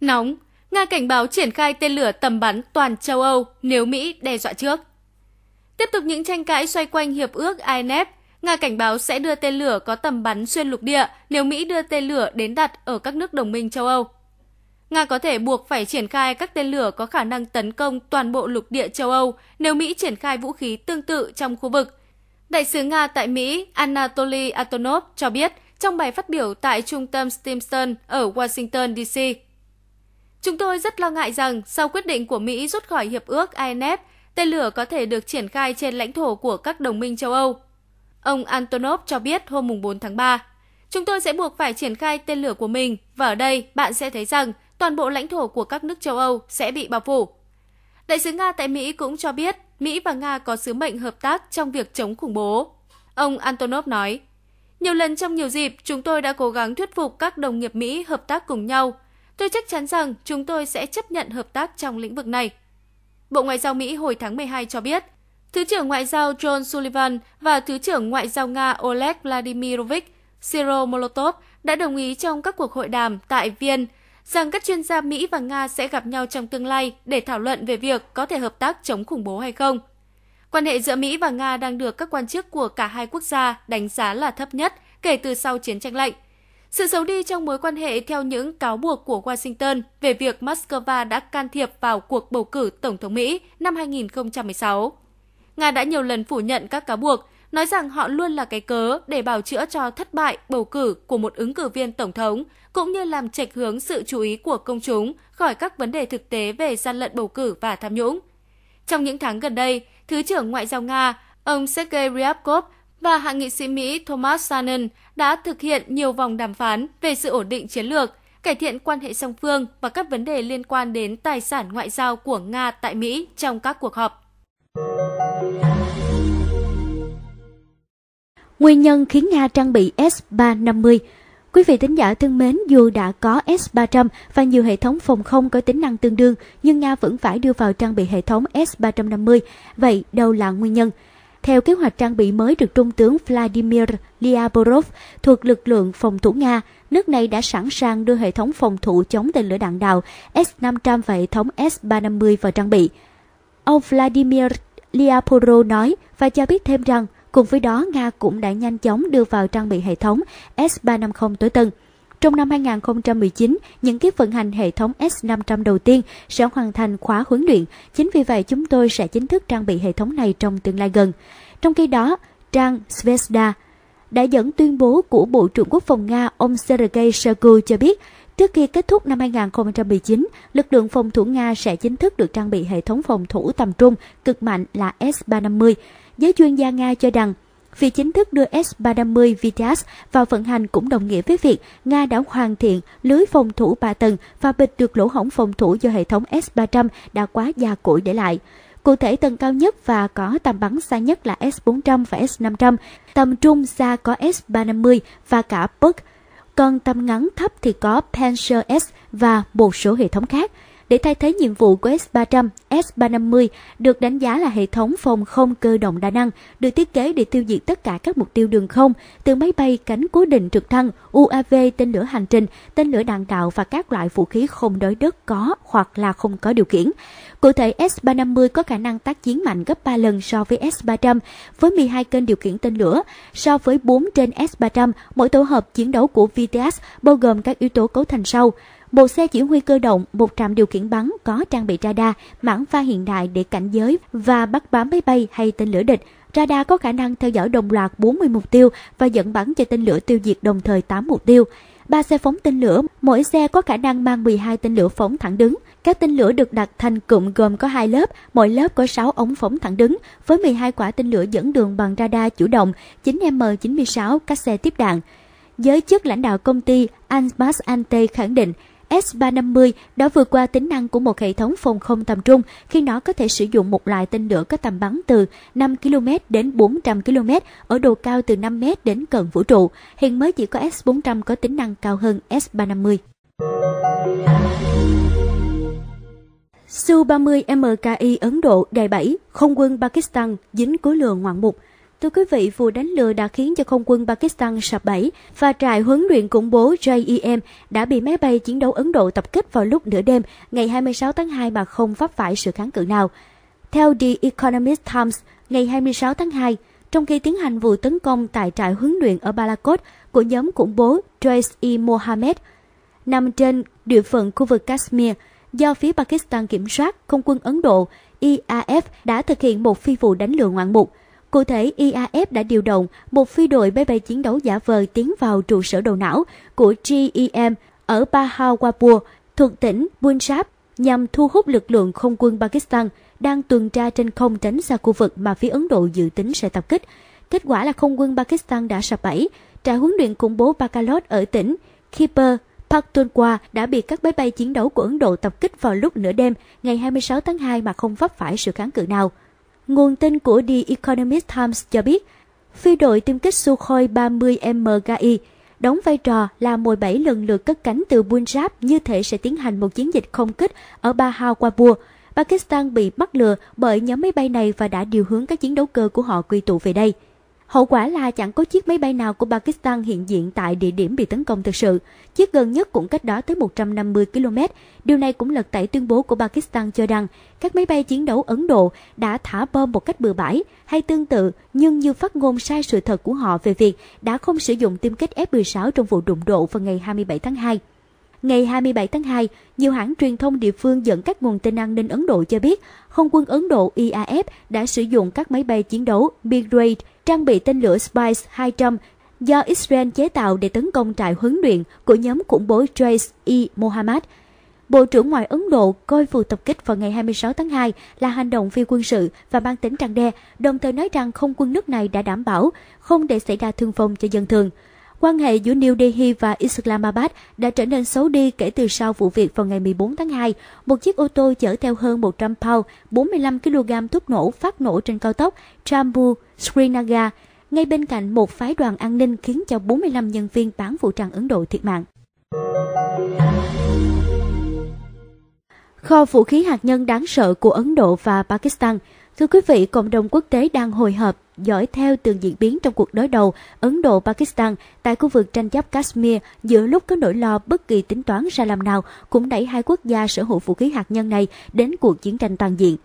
Nóng, Nga cảnh báo triển khai tên lửa tầm bắn toàn châu Âu nếu Mỹ đe dọa trước. Tiếp tục những tranh cãi xoay quanh hiệp ước INF, Nga cảnh báo sẽ đưa tên lửa có tầm bắn xuyên lục địa nếu Mỹ đưa tên lửa đến đặt ở các nước đồng minh châu Âu. Nga có thể buộc phải triển khai các tên lửa có khả năng tấn công toàn bộ lục địa châu Âu nếu Mỹ triển khai vũ khí tương tự trong khu vực. Đại sứ Nga tại Mỹ Anatoly Atonov cho biết trong bài phát biểu tại trung tâm Stimson ở Washington, D.C. Chúng tôi rất lo ngại rằng sau quyết định của Mỹ rút khỏi hiệp ước INF, tên lửa có thể được triển khai trên lãnh thổ của các đồng minh châu Âu. Ông Antonov cho biết hôm 4 tháng 3, chúng tôi sẽ buộc phải triển khai tên lửa của mình và ở đây bạn sẽ thấy rằng toàn bộ lãnh thổ của các nước châu Âu sẽ bị bao phủ. Đại sứ Nga tại Mỹ cũng cho biết Mỹ và Nga có sứ mệnh hợp tác trong việc chống khủng bố. Ông Antonov nói, nhiều lần trong nhiều dịp, chúng tôi đã cố gắng thuyết phục các đồng nghiệp Mỹ hợp tác cùng nhau. Tôi chắc chắn rằng chúng tôi sẽ chấp nhận hợp tác trong lĩnh vực này. Bộ Ngoại giao Mỹ hồi tháng 12 cho biết, Thứ trưởng Ngoại giao John Sullivan và Thứ trưởng Ngoại giao Nga Oleg Vladimirovich Siro Molotov đã đồng ý trong các cuộc hội đàm tại Viên rằng các chuyên gia Mỹ và Nga sẽ gặp nhau trong tương lai để thảo luận về việc có thể hợp tác chống khủng bố hay không. Quan hệ giữa Mỹ và Nga đang được các quan chức của cả hai quốc gia đánh giá là thấp nhất kể từ sau chiến tranh lạnh. Sự xấu đi trong mối quan hệ theo những cáo buộc của Washington về việc Moscow đã can thiệp vào cuộc bầu cử Tổng thống Mỹ năm 2016. Nga đã nhiều lần phủ nhận các cáo buộc, nói rằng họ luôn là cái cớ để bào chữa cho thất bại bầu cử của một ứng cử viên tổng thống, cũng như làm chệch hướng sự chú ý của công chúng khỏi các vấn đề thực tế về gian lận bầu cử và tham nhũng. Trong những tháng gần đây, Thứ trưởng Ngoại giao Nga, ông Sergei Ryabkov và hạ nghị sĩ Mỹ Thomas Shannon đã thực hiện nhiều vòng đàm phán về sự ổn định chiến lược, cải thiện quan hệ song phương và các vấn đề liên quan đến tài sản ngoại giao của Nga tại Mỹ trong các cuộc họp. Nguyên nhân khiến Nga trang bị S-350 Quý vị thính giả thân mến, dù đã có S-300 và nhiều hệ thống phòng không có tính năng tương đương, nhưng Nga vẫn phải đưa vào trang bị hệ thống S-350. Vậy đâu là nguyên nhân? Theo kế hoạch trang bị mới được Trung tướng Vladimir Lyaborov thuộc lực lượng phòng thủ Nga, nước này đã sẵn sàng đưa hệ thống phòng thủ chống tên lửa đạn đạo S-500 và hệ thống S-350 vào trang bị. Ông Vladimir Liaporo nói và cho biết thêm rằng Cùng với đó, Nga cũng đã nhanh chóng đưa vào trang bị hệ thống S-350 tối tân. Trong năm 2019, những kiếp vận hành hệ thống S-500 đầu tiên sẽ hoàn thành khóa huấn luyện. Chính vì vậy, chúng tôi sẽ chính thức trang bị hệ thống này trong tương lai gần. Trong khi đó, trang Svesda đã dẫn tuyên bố của Bộ trưởng Quốc phòng Nga ông Sergei Shoigu cho biết, trước khi kết thúc năm 2019, lực lượng phòng thủ Nga sẽ chính thức được trang bị hệ thống phòng thủ tầm trung cực mạnh là S-350. Giới chuyên gia Nga cho rằng, Việc chính thức đưa S-350 Vityaz vào vận hành cũng đồng nghĩa với việc Nga đã hoàn thiện lưới phòng thủ 3 tầng và bịt được lỗ hổng phòng thủ do hệ thống S-300 đã quá già cỗi để lại. Cụ thể tầng cao nhất và có tầm bắn xa nhất là S-400 và S-500, tầm trung xa có S-350 và cả Buk, còn tầm ngắn thấp thì có Panzer S và một số hệ thống khác để thay thế nhiệm vụ của S-300, S-350 được đánh giá là hệ thống phòng không cơ động đa năng, được thiết kế để tiêu diệt tất cả các mục tiêu đường không, từ máy bay cánh cố định trực thăng, UAV, tên lửa hành trình, tên lửa đạn đạo và các loại vũ khí không đối đất có hoặc là không có điều khiển. Cụ thể, S-350 có khả năng tác chiến mạnh gấp 3 lần so với S-300, với 12 kênh điều khiển tên lửa. So với 4 trên S-300, mỗi tổ hợp chiến đấu của VTS bao gồm các yếu tố cấu thành sau một xe chỉ huy cơ động, một trạm điều khiển bắn có trang bị radar, mảng pha hiện đại để cảnh giới và bắt bám máy bay hay tên lửa địch. Radar có khả năng theo dõi đồng loạt 40 mục tiêu và dẫn bắn cho tên lửa tiêu diệt đồng thời 8 mục tiêu. Ba xe phóng tên lửa, mỗi xe có khả năng mang 12 tên lửa phóng thẳng đứng. Các tên lửa được đặt thành cụm gồm có hai lớp, mỗi lớp có 6 ống phóng thẳng đứng, với 12 quả tên lửa dẫn đường bằng radar chủ động, 9M96 các xe tiếp đạn. Giới chức lãnh đạo công ty Anbas Ante khẳng định S-350 đã vượt qua tính năng của một hệ thống phòng không tầm trung khi nó có thể sử dụng một loại tên lửa có tầm bắn từ 5 km đến 400 km ở độ cao từ 5 m đến cận vũ trụ. Hiện mới chỉ có S-400 có tính năng cao hơn S-350. Su-30 MKI Ấn Độ đài 7, không quân Pakistan dính cuối lừa ngoạn mục. Thưa quý vị, vụ đánh lừa đã khiến cho không quân Pakistan sập bẫy và trại huấn luyện khủng bố JEM đã bị máy bay chiến đấu Ấn Độ tập kích vào lúc nửa đêm ngày 26 tháng 2 mà không pháp phải sự kháng cự nào. Theo The Economist Times, ngày 26 tháng 2, trong khi tiến hành vụ tấn công tại trại huấn luyện ở Balakot của nhóm khủng bố Jaish-e-Mohammed, nằm trên địa phận khu vực Kashmir, do phía Pakistan kiểm soát, không quân Ấn Độ IAF đã thực hiện một phi vụ đánh lừa ngoạn mục. Cụ thể, IAF đã điều động một phi đội máy bay chiến đấu giả vờ tiến vào trụ sở đầu não của GEM ở Bahawalpur thuộc tỉnh Punjab nhằm thu hút lực lượng không quân Pakistan đang tuần tra trên không tránh xa khu vực mà phía Ấn Độ dự tính sẽ tập kích. Kết quả là không quân Pakistan đã sập bẫy. Trại huấn luyện khủng bố Bakalot ở tỉnh Khyber Pakhtunkhwa đã bị các máy bay chiến đấu của Ấn Độ tập kích vào lúc nửa đêm ngày 26 tháng 2 mà không vấp phải sự kháng cự nào. Nguồn tin của The Economist Times cho biết, phi đội tiêm kích Sukhoi 30 MGI đóng vai trò là mồi bẫy lần lượt cất cánh từ Punjab như thể sẽ tiến hành một chiến dịch không kích ở Bahawalpur. Pakistan bị bắt lừa bởi nhóm máy bay này và đã điều hướng các chiến đấu cơ của họ quy tụ về đây. Hậu quả là chẳng có chiếc máy bay nào của Pakistan hiện diện tại địa điểm bị tấn công thực sự. Chiếc gần nhất cũng cách đó tới 150 km. Điều này cũng lật tẩy tuyên bố của Pakistan cho rằng các máy bay chiến đấu Ấn Độ đã thả bom một cách bừa bãi hay tương tự nhưng như phát ngôn sai sự thật của họ về việc đã không sử dụng tiêm kích F-16 trong vụ đụng độ vào ngày 27 tháng 2. Ngày 27 tháng 2, nhiều hãng truyền thông địa phương dẫn các nguồn tin an ninh Ấn Độ cho biết không quân Ấn Độ IAF đã sử dụng các máy bay chiến đấu Migrate trang bị tên lửa Spice 200 do Israel chế tạo để tấn công trại huấn luyện của nhóm khủng bố Jaish-e-Mohammed. Bộ trưởng Ngoại Ấn Độ coi vụ tập kích vào ngày 26 tháng 2 là hành động phi quân sự và mang tính răng đe, đồng thời nói rằng không quân nước này đã đảm bảo không để xảy ra thương vong cho dân thường. Quan hệ giữa New Delhi và Islamabad đã trở nên xấu đi kể từ sau vụ việc vào ngày 14 tháng 2. Một chiếc ô tô chở theo hơn 100 pound, 45 kg thuốc nổ phát nổ trên cao tốc Jammu Srinagar, ngay bên cạnh một phái đoàn an ninh khiến cho 45 nhân viên bán vũ trang Ấn Độ thiệt mạng. Kho vũ khí hạt nhân đáng sợ của Ấn Độ và Pakistan Thưa quý vị, cộng đồng quốc tế đang hồi hộp dõi theo từng diễn biến trong cuộc đối đầu Ấn Độ-Pakistan tại khu vực tranh chấp Kashmir giữa lúc có nỗi lo bất kỳ tính toán sai lầm nào cũng đẩy hai quốc gia sở hữu vũ khí hạt nhân này đến cuộc chiến tranh toàn diện.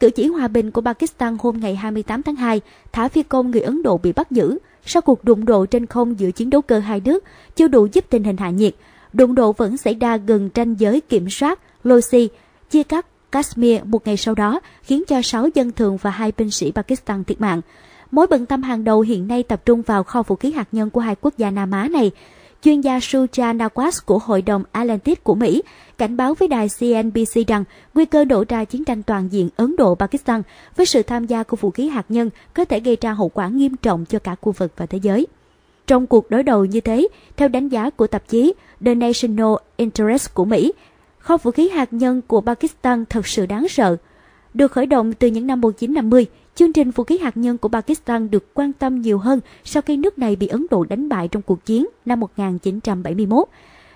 Cử chỉ hòa bình của Pakistan hôm ngày 28 tháng 2 thả phi công người Ấn Độ bị bắt giữ sau cuộc đụng độ trên không giữa chiến đấu cơ hai nước chưa đủ giúp tình hình hạ nhiệt. Đụng độ vẫn xảy ra gần tranh giới kiểm soát Losi, chia cắt Kashmir một ngày sau đó khiến cho 6 dân thường và hai binh sĩ Pakistan thiệt mạng. Mối bận tâm hàng đầu hiện nay tập trung vào kho vũ khí hạt nhân của hai quốc gia Nam Á này. Chuyên gia Suja Nawaz của Hội đồng Atlantic của Mỹ cảnh báo với đài CNBC rằng nguy cơ đổ ra chiến tranh toàn diện Ấn Độ-Pakistan với sự tham gia của vũ khí hạt nhân có thể gây ra hậu quả nghiêm trọng cho cả khu vực và thế giới. Trong cuộc đối đầu như thế, theo đánh giá của tạp chí The National Interest của Mỹ, kho vũ khí hạt nhân của Pakistan thật sự đáng sợ. Được khởi động từ những năm 1950, chương trình vũ khí hạt nhân của Pakistan được quan tâm nhiều hơn sau khi nước này bị Ấn Độ đánh bại trong cuộc chiến năm 1971.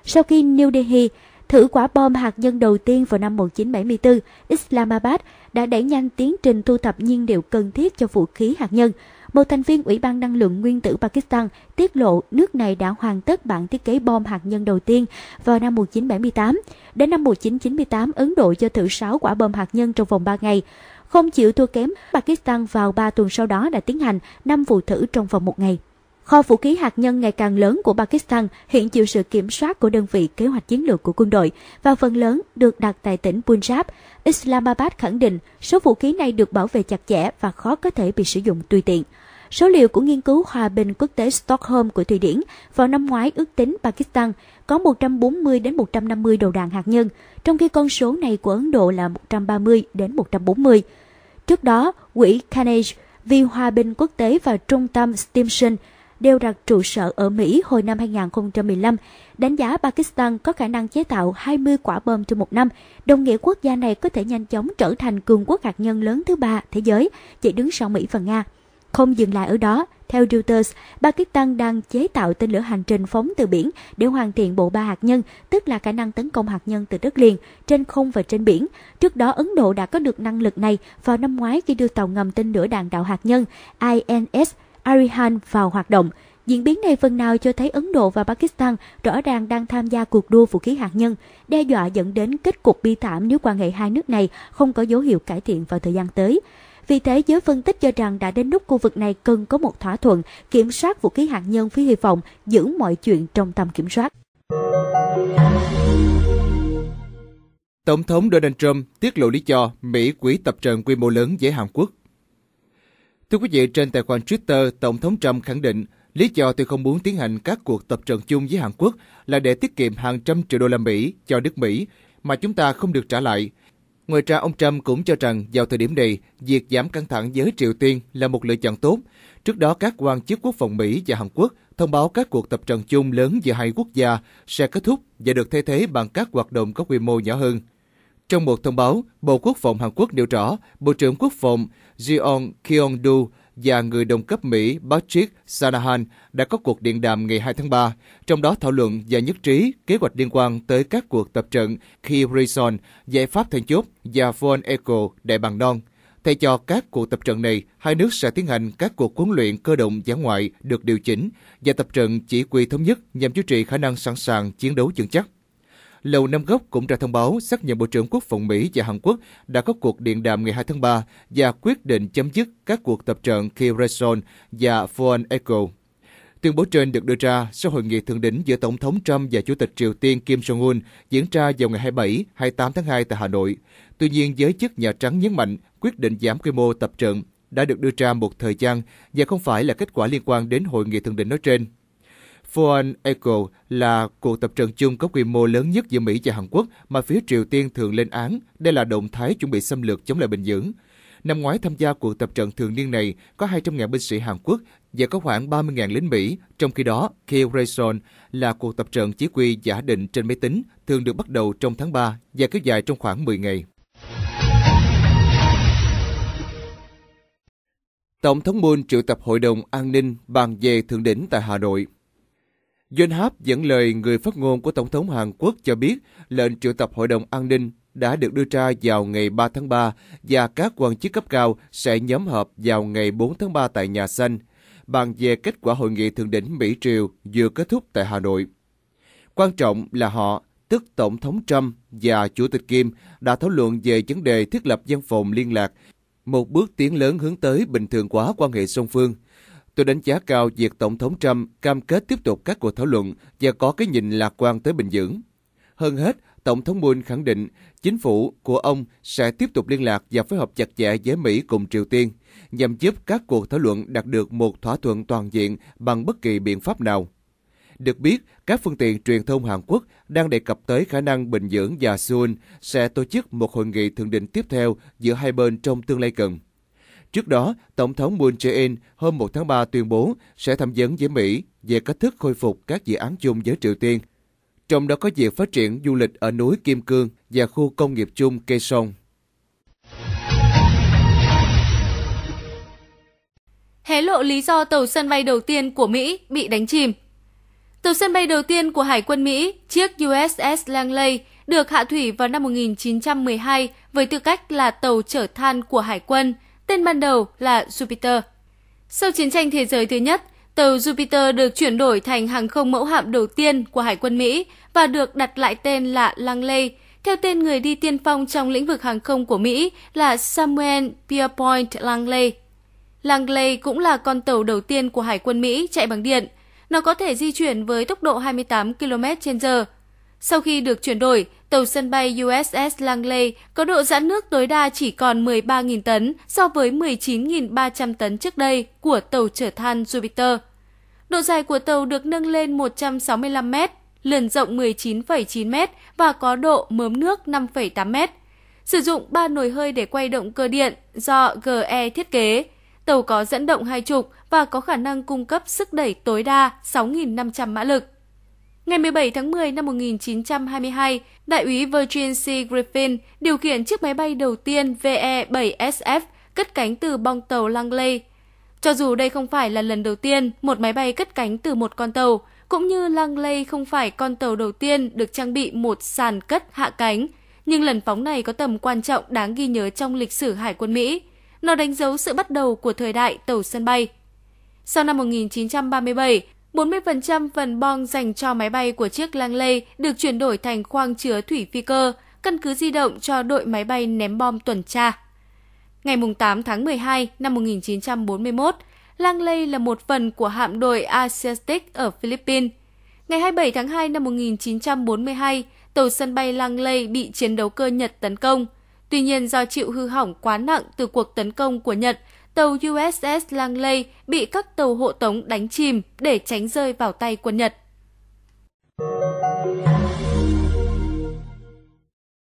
Sau khi New Delhi thử quả bom hạt nhân đầu tiên vào năm 1974, Islamabad đã đẩy nhanh tiến trình thu thập nhiên liệu cần thiết cho vũ khí hạt nhân. Một thành viên Ủy ban Năng lượng Nguyên tử Pakistan tiết lộ nước này đã hoàn tất bản thiết kế bom hạt nhân đầu tiên vào năm 1978. Đến năm 1998, Ấn Độ cho thử 6 quả bom hạt nhân trong vòng 3 ngày. Không chịu thua kém, Pakistan vào 3 tuần sau đó đã tiến hành 5 vụ thử trong vòng một ngày. Kho vũ khí hạt nhân ngày càng lớn của Pakistan hiện chịu sự kiểm soát của đơn vị kế hoạch chiến lược của quân đội và phần lớn được đặt tại tỉnh Punjab. Islamabad khẳng định số vũ khí này được bảo vệ chặt chẽ và khó có thể bị sử dụng tùy tiện. Số liệu của nghiên cứu hòa bình quốc tế Stockholm của Thụy Điển vào năm ngoái ước tính Pakistan có 140 đến 150 đầu đạn hạt nhân, trong khi con số này của Ấn Độ là 130 đến 140. Trước đó, quỹ Carnegie vì hòa bình quốc tế và trung tâm Stimson đều đặt trụ sở ở Mỹ hồi năm 2015, đánh giá Pakistan có khả năng chế tạo 20 quả bom trong một năm, đồng nghĩa quốc gia này có thể nhanh chóng trở thành cường quốc hạt nhân lớn thứ ba thế giới, chỉ đứng sau Mỹ và Nga. Không dừng lại ở đó, theo Reuters, Pakistan đang chế tạo tên lửa hành trình phóng từ biển để hoàn thiện bộ ba hạt nhân, tức là khả năng tấn công hạt nhân từ đất liền, trên không và trên biển. Trước đó, Ấn Độ đã có được năng lực này vào năm ngoái khi đưa tàu ngầm tên lửa đạn đạo hạt nhân INS Arihant vào hoạt động. Diễn biến này phần nào cho thấy Ấn Độ và Pakistan rõ ràng đang tham gia cuộc đua vũ khí hạt nhân, đe dọa dẫn đến kết cục bi thảm nếu quan hệ hai nước này không có dấu hiệu cải thiện vào thời gian tới. Vì thế, giới phân tích cho rằng đã đến lúc khu vực này cần có một thỏa thuận kiểm soát vũ khí hạt nhân với hy vọng giữ mọi chuyện trong tầm kiểm soát. Tổng thống Donald Trump tiết lộ lý do Mỹ quỹ tập trận quy mô lớn với Hàn Quốc. Thưa quý vị, trên tài khoản Twitter, Tổng thống Trump khẳng định lý do tôi không muốn tiến hành các cuộc tập trận chung với Hàn Quốc là để tiết kiệm hàng trăm triệu đô la Mỹ cho nước Mỹ mà chúng ta không được trả lại. Ngoài ra, ông Trump cũng cho rằng vào thời điểm này, việc giảm căng thẳng với Triều Tiên là một lựa chọn tốt. Trước đó, các quan chức quốc phòng Mỹ và Hàn Quốc thông báo các cuộc tập trận chung lớn giữa hai quốc gia sẽ kết thúc và được thay thế bằng các hoạt động có quy mô nhỏ hơn. Trong một thông báo, Bộ Quốc phòng Hàn Quốc nêu rõ, Bộ trưởng Quốc phòng Jeon Kyung-du và người đồng cấp Mỹ Patrick Shanahan đã có cuộc điện đàm ngày 2 tháng 3, trong đó thảo luận và nhất trí kế hoạch liên quan tới các cuộc tập trận khi Rison, giải pháp then chốt và Von Echo đại bằng non. Thay cho các cuộc tập trận này, hai nước sẽ tiến hành các cuộc huấn luyện cơ động giã ngoại được điều chỉnh và tập trận chỉ quy thống nhất nhằm duy trì khả năng sẵn sàng chiến đấu vững chắc. Lầu Năm Góc cũng ra thông báo xác nhận Bộ trưởng Quốc phòng Mỹ và Hàn Quốc đã có cuộc điện đàm ngày 2 tháng 3 và quyết định chấm dứt các cuộc tập trận khi và Von Echo. Tuyên bố trên được đưa ra sau hội nghị thượng đỉnh giữa Tổng thống Trump và Chủ tịch Triều Tiên Kim Jong-un diễn ra vào ngày 27-28 tháng 2 tại Hà Nội. Tuy nhiên, giới chức Nhà Trắng nhấn mạnh quyết định giảm quy mô tập trận đã được đưa ra một thời gian và không phải là kết quả liên quan đến hội nghị thượng đỉnh nói trên. Foreign Echo là cuộc tập trận chung có quy mô lớn nhất giữa Mỹ và Hàn Quốc mà phía Triều Tiên thường lên án. Đây là động thái chuẩn bị xâm lược chống lại Bình Nhưỡng. Năm ngoái tham gia cuộc tập trận thường niên này có 200.000 binh sĩ Hàn Quốc và có khoảng 30.000 lính Mỹ. Trong khi đó, Kill Rayson là cuộc tập trận chỉ huy giả định trên máy tính, thường được bắt đầu trong tháng 3 và kéo dài trong khoảng 10 ngày. Tổng thống Moon triệu tập Hội đồng An ninh bàn về thượng đỉnh tại Hà Nội. Yonhap dẫn lời người phát ngôn của Tổng thống Hàn Quốc cho biết lệnh triệu tập Hội đồng An ninh đã được đưa ra vào ngày 3 tháng 3 và các quan chức cấp cao sẽ nhóm họp vào ngày 4 tháng 3 tại Nhà Xanh, bàn về kết quả hội nghị thượng đỉnh Mỹ-Triều vừa kết thúc tại Hà Nội. Quan trọng là họ, tức Tổng thống Trump và Chủ tịch Kim, đã thảo luận về vấn đề thiết lập văn phòng liên lạc, một bước tiến lớn hướng tới bình thường hóa quan hệ song phương – Tôi đánh giá cao việc Tổng thống Trump cam kết tiếp tục các cuộc thảo luận và có cái nhìn lạc quan tới Bình dưỡng. Hơn hết, Tổng thống Moon khẳng định chính phủ của ông sẽ tiếp tục liên lạc và phối hợp chặt chẽ với Mỹ cùng Triều Tiên nhằm giúp các cuộc thảo luận đạt được một thỏa thuận toàn diện bằng bất kỳ biện pháp nào. Được biết, các phương tiện truyền thông Hàn Quốc đang đề cập tới khả năng Bình dưỡng và Seoul sẽ tổ chức một hội nghị thượng đỉnh tiếp theo giữa hai bên trong tương lai gần. Trước đó, Tổng thống Moon Jae-in hôm 1 tháng 3 tuyên bố sẽ tham vấn với Mỹ về cách thức khôi phục các dự án chung với Triều Tiên, trong đó có việc phát triển du lịch ở núi Kim Cương và khu công nghiệp chung Kaesong. Hé lộ lý do tàu sân bay đầu tiên của Mỹ bị đánh chìm. Tàu sân bay đầu tiên của Hải quân Mỹ, chiếc USS Langley, được hạ thủy vào năm 1912 với tư cách là tàu chở than của Hải quân – tên ban đầu là Jupiter. Sau chiến tranh thế giới thứ nhất, tàu Jupiter được chuyển đổi thành hàng không mẫu hạm đầu tiên của Hải quân Mỹ và được đặt lại tên là Langley, theo tên người đi tiên phong trong lĩnh vực hàng không của Mỹ là Samuel Pierpont Langley. Langley cũng là con tàu đầu tiên của Hải quân Mỹ chạy bằng điện. Nó có thể di chuyển với tốc độ 28 km/h. Sau khi được chuyển đổi, tàu sân bay USS Langley có độ giãn nước tối đa chỉ còn 13.000 tấn so với 19.300 tấn trước đây của tàu chở than Jupiter. Độ dài của tàu được nâng lên 165 mét, lần rộng 19,9 mét và có độ mớm nước 5,8 mét. Sử dụng 3 nồi hơi để quay động cơ điện do GE thiết kế. Tàu có dẫn động hai trục và có khả năng cung cấp sức đẩy tối đa 6.500 mã lực. Ngày 17 tháng 10 năm 1922, Đại úy Virgin C. Griffin điều khiển chiếc máy bay đầu tiên VE-7SF cất cánh từ bong tàu Langley. Cho dù đây không phải là lần đầu tiên một máy bay cất cánh từ một con tàu, cũng như Langley không phải con tàu đầu tiên được trang bị một sàn cất hạ cánh, nhưng lần phóng này có tầm quan trọng đáng ghi nhớ trong lịch sử Hải quân Mỹ. Nó đánh dấu sự bắt đầu của thời đại tàu sân bay. Sau năm 1937, 40% phần bong dành cho máy bay của chiếc Langley được chuyển đổi thành khoang chứa thủy phi cơ, căn cứ di động cho đội máy bay ném bom tuần tra. Ngày 8 tháng 12 năm 1941, Langley là một phần của hạm đội Asiatic ở Philippines. Ngày 27 tháng 2 năm 1942, tàu sân bay Langley bị chiến đấu cơ Nhật tấn công. Tuy nhiên do chịu hư hỏng quá nặng từ cuộc tấn công của Nhật, tàu USS Langley bị các tàu hộ tống đánh chìm để tránh rơi vào tay quân Nhật.